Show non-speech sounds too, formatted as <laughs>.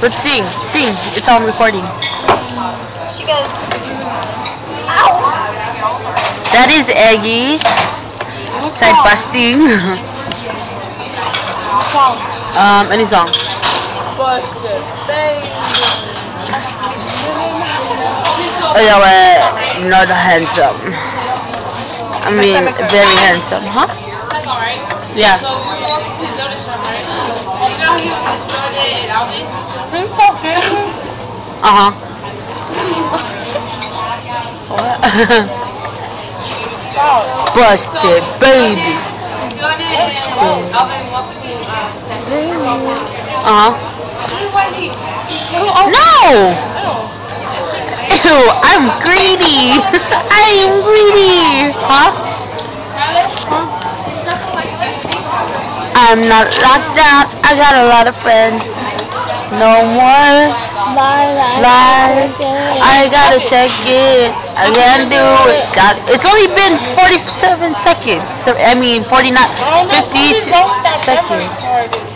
Let's sing. Sing. It's on recording. She goes, ow! That is Aggie. Side busting. <laughs> Um, any song. Busted. Baby. Oh yeah, well, not handsome. I mean, very handsome, huh? That's alright. Yeah. So Uh huh. what? Busted, baby. To uh. Uh huh. No! Ew, I'm greedy. I am greedy. Huh? I'm not locked out. I got a lot of friends. No more lies. I gotta check it. I can't do it. Shot. It's only been 47 seconds. I mean, 49, 50 seconds.